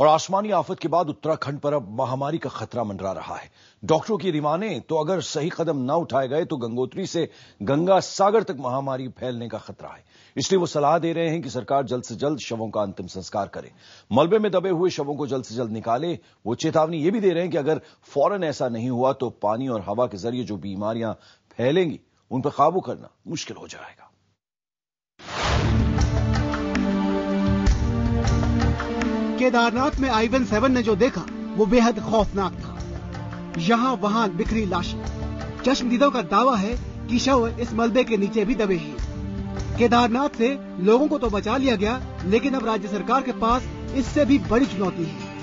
और आसमानी आफत के बाद उत्तराखंड पर अब महामारी का खतरा मंडरा रहा है। डॉक्टरों की रिमाने तो अगर सही कदम न उठाए गए तो गंगोत्री से गंगा सागर तक महामारी फैलने का खतरा है। इसलिए वो सलाह दे रहे हैं कि सरकार जल्द से जल्द शवों का अंतिम संस्कार करे। मलबे में दबे हुए शवों को जल्द से जल्द निकाले, वो चेतावनी ये भी दे रहे हैं कि अगर फ़ौरन ऐसा नहीं हुआ तो पानी और हवा के ज़रिए जो बीमारियाँ फैलेंगी, उन पर काबू करना मुश्किल हो जाएगा। केदारनाथ में आईवन सेवन ने जो देखा, वो बेहद खौफनाक था। यहाँ वहाँ बिखरी लाशें। चश्मदीदों का दावा है कि शव इस मलबे के नीचे भी दबे हैं। केदारनाथ से लोगों को तो बचा लिया गया, लेकिन अब राज्य सरकार के पास इससे भी बड़ी चुनौती है।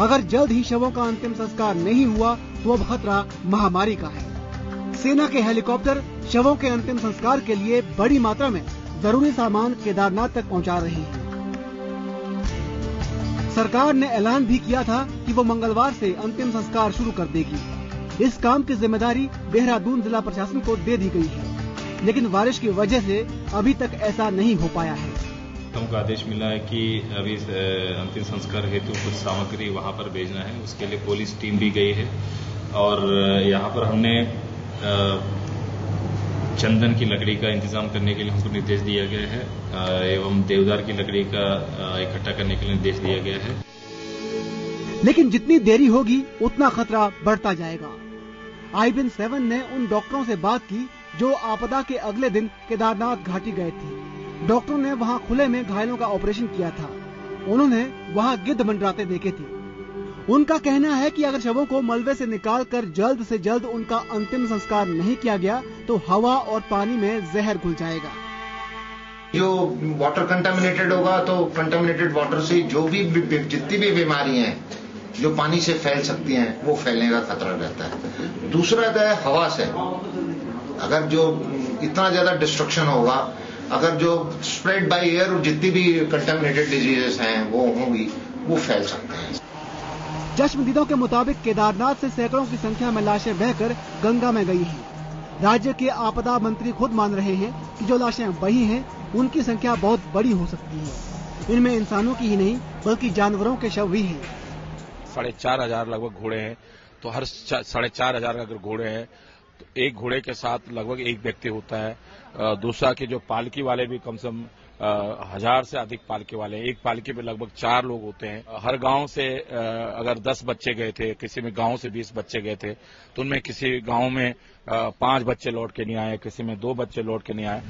अगर जल्द ही शवों का अंतिम संस्कार नहीं हुआ तो अब खतरा महामारी का है। सेना के हेलीकॉप्टर शवों के अंतिम संस्कार के लिए बड़ी मात्रा में ज़रूरी सामान केदारनाथ तक पहुँचा रहे हैं। सरकार ने ऐलान भी किया था कि वो मंगलवार से अंतिम संस्कार शुरू कर देगी। इस काम की ज़िम्मेदारी देहरादून जिला प्रशासन को दे दी गई है। लेकिन बारिश की वजह से अभी तक ऐसा नहीं हो पाया है। हमको आदेश मिला है कि अभी अंतिम संस्कार हेतु कुछ सामग्री वहाँ पर भेजना है। उसके लिए पुलिस टीम भी गई है। और यहाँ पर हमने चंदन की लकड़ी का इंतज़ाम करने के लिए हमको निर्देश दिया गया है एवं देवदार की लकड़ी का इकट्ठा करने के लिए निर्देश दिया गया है। लेकिन जितनी देरी होगी, उतना खतरा बढ़ता जाएगा। आईबिन सेवन ने उन डॉक्टरों से बात की, जो आपदा के अगले दिन केदारनाथ घाटी गए थे। डॉक्टरों ने वहाँ खुले में घायलों का ऑपरेशन किया था। उन्होंने वहाँ गिद्ध मंडराते देखे थे। उनका कहना है कि अगर शवों को मलबे से निकालकर जल्द से जल्द उनका अंतिम संस्कार नहीं किया गया तो हवा और पानी में जहर घुल जाएगा। जो वाटर कंटामिनेटेड होगा तो कंटामिनेटेड वाटर से जो भी जितनी भी बीमारी हैं, जो पानी से फैल सकती हैं, वो फैलने का खतरा रहता है। दूसरा है हवा से। अगर जो इतना ज़्यादा डिस्ट्रक्शन होगा, अगर जो स्प्रेड बाय एयर जितनी भी कंटामिनेटेड डिजीजेस हैं, वो होंगी, वो फैल सकते हैं। चश्मदीदों के मुताबिक केदारनाथ से सैकड़ों की संख्या में लाशें बहकर गंगा में गई हैं। राज्य के आपदा मंत्री खुद मान रहे हैं कि जो लाशें बही हैं, उनकी संख्या बहुत बड़ी हो सकती है। इनमें इंसानों की ही नहीं, बल्कि जानवरों के शव भी हैं। साढ़े चार हज़ार लगभग घोड़े हैं तो हर साढ़े चार हज़ार अगर घोड़े हैं तो एक घोड़े के साथ लगभग एक व्यक्ति होता है। दूसरा कि जो पालकी वाले भी कम से कम हज़ार से अधिक पालकी वाले एक पालकी में लगभग चार लोग होते हैं। हर गाँव से अगर दस बच्चे गए थे, किसी में गाँव से बीस बच्चे गए थे तो उनमें किसी गाँव में पाँच बच्चे लौट के नहीं आए, किसी में दो बच्चे लौट के नहीं आए।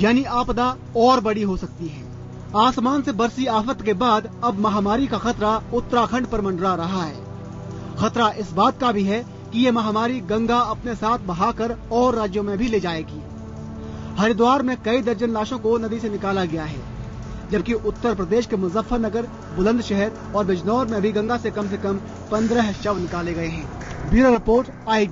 यानी आपदा और बड़ी हो सकती है। आसमान से बरसी आफत के बाद अब महामारी का खतरा उत्तराखंड पर मंडरा रहा है। खतरा इस बात का भी है कि ये महामारी गंगा अपने साथ बहाकर और राज्यों में भी ले जाएगी। हरिद्वार में कई दर्जन लाशों को नदी से निकाला गया है, जबकि उत्तर प्रदेश के मुजफ्फरनगर, बुलंदशहर और बिजनौर में भी गंगा से कम से कम पंद्रह शव निकाले गए हैं। ब्यूरो रिपोर्ट, आई